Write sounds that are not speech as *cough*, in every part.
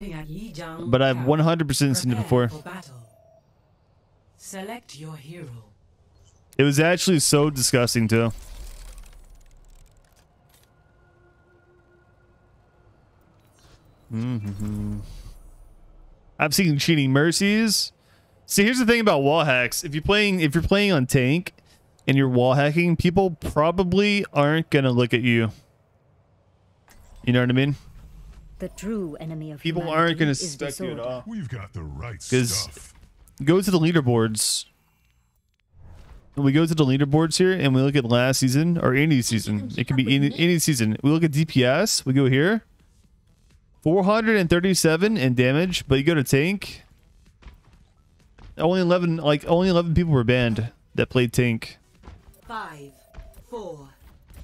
But I've 100% seen it before. Select your hero. It was actually so disgusting too. Mm-hmm. I've seen cheating mercies. See, here's the thing about wall hacks. If you're playing, if you're playing on tank, and you're wall hacking, people probably aren't gonna look at you. You know what I mean? The true enemy of People aren't gonna is suspect you at all. We've got the right 'Cause- stuff. Go to the leaderboards. We go to the leaderboards here and we look at last season or any season. It can be any, any season. We look at DPS. We go here. 437 in damage, but you go to tank. Only 11, like only 11 people were banned that played tank. Five, four,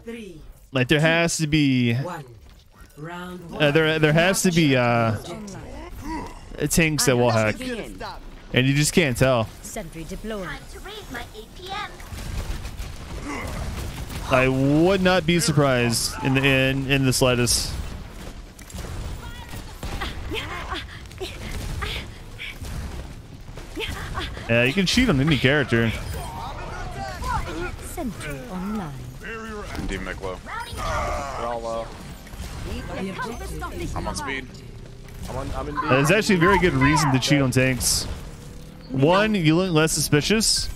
three, Like there has to be, one. Round one. uh, there there has to be uh, tanks that will hack, and you just can't tell. Sentry deployed. Time to raise my APM. I would not be surprised in the in in the slightest. Yeah, you can cheat on any character. Sentry online. Demon Mick low. They're all low. The I'm on speed. I'm, on, I'm in B. There's actually a very good reason to cheat on tanks. One, you look less suspicious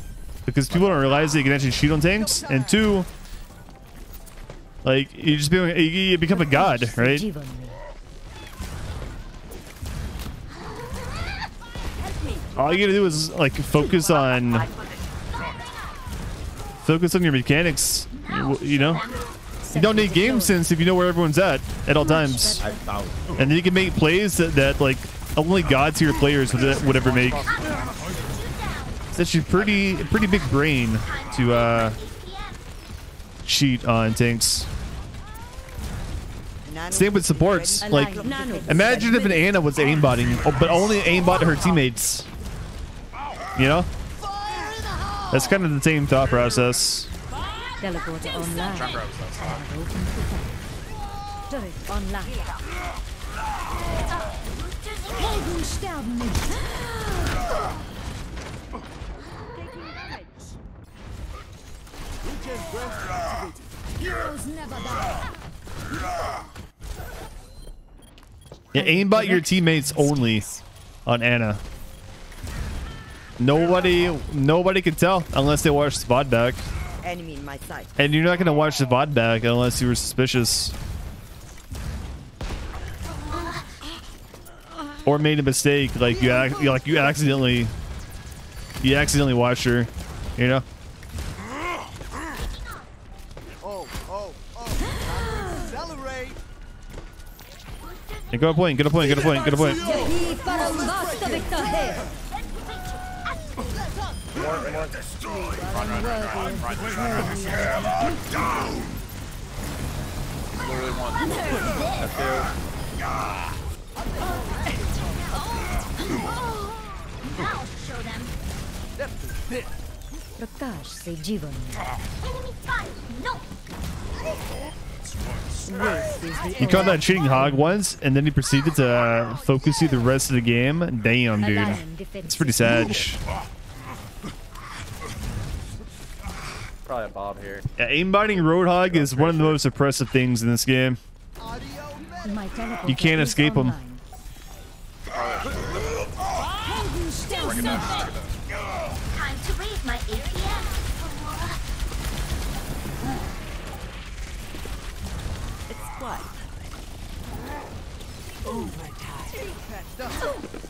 because people don't realize that you can actually cheat on tanks, and two, like you just be, you- you become a god, right? All you gotta do is like focus on focus on your mechanics. You, you know, you don't need game sense if you know where everyone's at at all times, and you can make plays that, that like only god tier players would, would ever make. It's actually pretty pretty big brain to uh, cheat on tanks. Same with supports. Like, imagine if an Ana was aimbotting, oh, but only aimbot her teammates. You know? That's kind of the same thought process. Teleporter online. Turret online. Helden sterben nicht. Heroes never die. Yeah, aimbot your teammates only on Ana. Nobody, nobody can tell unless they watch the VOD back. Enemy in my sight. And you're not gonna watch the VOD back unless you were suspicious. Or made a mistake, like you, ac- like you accidentally, you accidentally watched her, you know. Oh, oh, oh. Accelerate. Yeah, Get a point, get a point, get a point, get a point. More, more. Run, run, run, run, run, run, run, run. Literally one. F2. I'll show them. Prakash se Jivan. Enemy spotted. No. This is the He caught that cheating hog once, and then he proceeded to focus you the rest of the game. Damn, dude. It's pretty sad. Probably a bob here. Yeah, aimbotting Roadhog is one of the most oppressive things in this game. You can't is escape 'em. online. Helden sterben nicht. Time to raise my APM.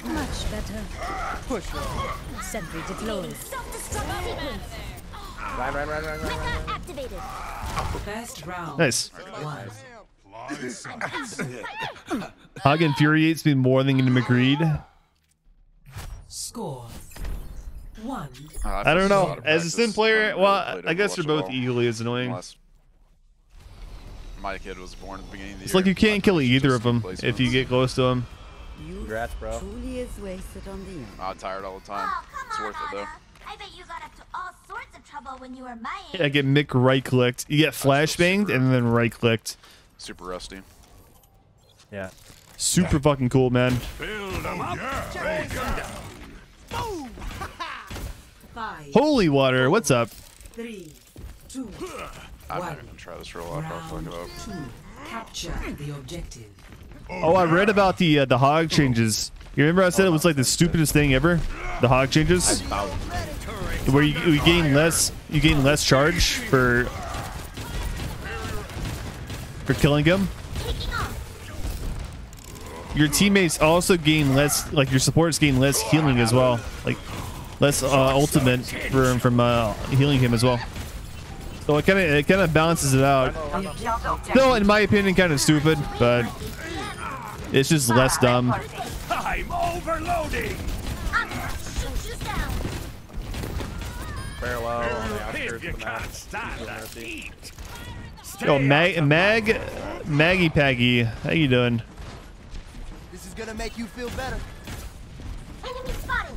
Much better. Push. Sentry deployed. Self-destruct sequence. Run, run, run, run, run, run. Mecha activated. Best round. Nice. One. Fly sights. Hog infuriates me more than getting McGreed. Score. One. Uh, I don't know. As a sim player, well, really I guess they're both equally as annoying. Unless my kid was born at the beginning of the It's year. like you can't kill either of them if you get close to them. Congrats, bro. Truly is wasted on the young. I'm tired all the time. Oh, come It's on, worth it though. Ana. I bet you got up to all sorts of trouble when you were my age. I get Mick right clicked. You get flash banged and then right clicked. Super rusty. Yeah. Super fucking cool, man. Build 'em up. Break 'em down. Five, Holy water, what's up? three, two, I'm one. not gonna try this real life. I'll fuck Round it up. two. Capture the objective. Oh, I read about the uh, the hog changes. You remember I said it was like the stupidest thing ever? The hog changes, where you, you gain less, you gain less charge for for killing him. Your teammates also gain less, like your supports gain less healing as well, like less uh, ultimate from from uh, healing him as well. So it kind of it kind of balances it out. Still, in my opinion, kind of stupid, but it's just less dumb. I'm overloading. Parallel on the outskirts of you the map. can't stand that Mercy. heat. Yo, stay Mag, Mag, Maggie Paggy, how you doing? This is gonna make you feel better. Enemy spotted.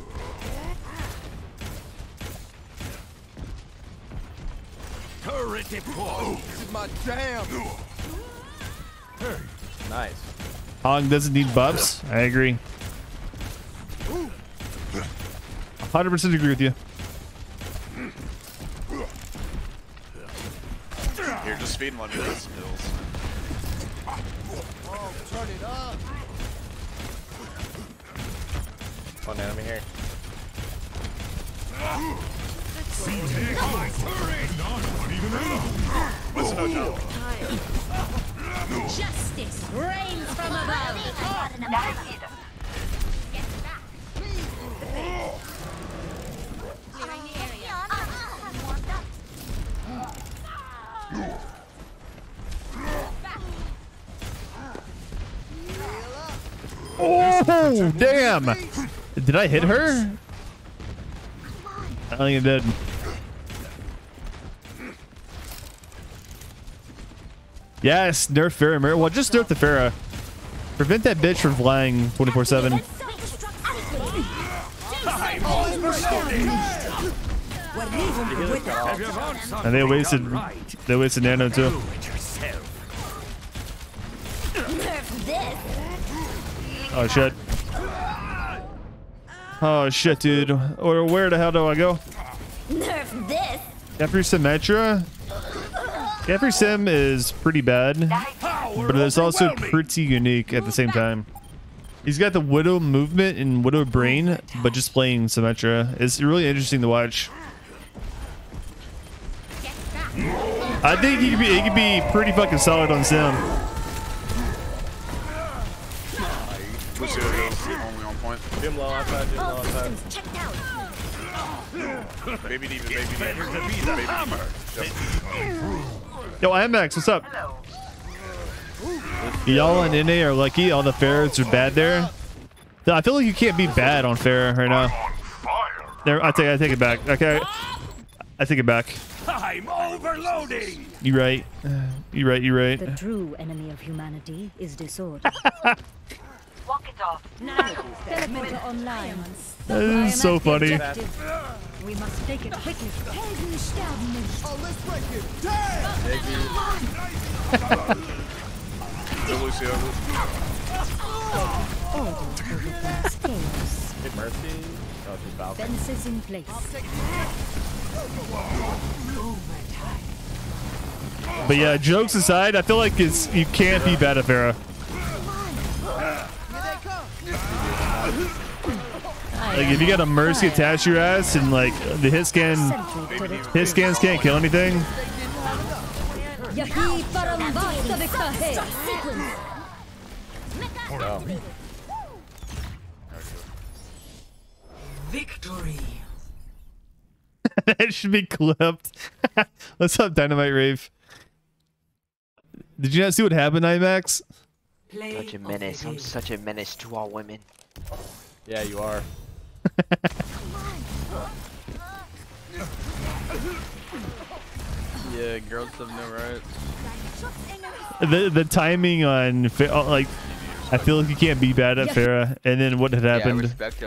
Turret deployed. This is my jam. Nice. Hog doesn't need buffs. I agree. 100% agree with you. Here, just speed and let me get some. Oh, turn it up. One enemy here. Listen, no jump. Justice reigns from above. Oh, damn. Did I hit her? I think I did. Yes, nerf Pharah. Well, just nerf the Pharah. Prevent that bitch from flying 24-7. If you want something, And they wasted, done right, they wasted nano too. Do it yourself. Oh shit. Oh shit, dude. Or where the hell do I go? Nerf this. Jeffrey Symmetra? Jeffrey Sim is pretty bad, but it's also pretty unique at the same time. He's got the Widow movement and Widow brain, but just playing Symmetra. It's really interesting to watch. I think he could be he could be pretty fucking solid on Sim. Lucio hills, only on point. Doom low outside, doom low All outside. systems checked out. Maybe even, maybe Better even. to be the hammer. Yo, IMAX, what's up? Y'all and NA are lucky. All the ferrets are bad there. No, I feel like you can't be bad on Pharah right now. There, I take, I take it back. Okay, I take it back. I'm overloading. You right. You right. You right. The true enemy of humanity is disorder. *laughs* Walk it off. Teleporter online. That is so funny. We must take it quickly. Helden sterben nicht. Oh, let's break it. Damn. Go, Lucio. Order overcomes chaos. Hit Mercy. Oh, she's Falcon. Fences in place. But yeah, jokes aside, I feel like it's you can't be bad at Pharah. Like if you got a mercy attached to your ass and like the hit scan, hit scans can't kill anything. Yahi Victory. *laughs* that should be clipped. *laughs* What's up, Dynamite Rave? Did you not see what happened, IMAX? Such a menace. I'm such a menace to all women. Yeah, you are. *laughs* yeah, girls have no rights. The the timing on uh, like, I feel like you can't be bad at Pharah, and then what had Yeah, I happened. respect